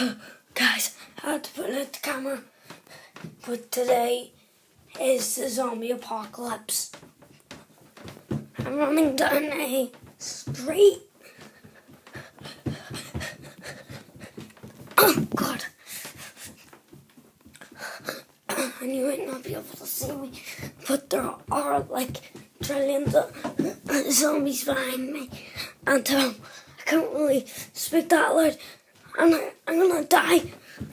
Guys, I had to put out the camera. But today is the zombie apocalypse. I'm running down a street. Oh God. And you might not be able to see me, but there are like trillions of zombies behind me. And um, I can't really speak that loud. I'm, I'm gonna die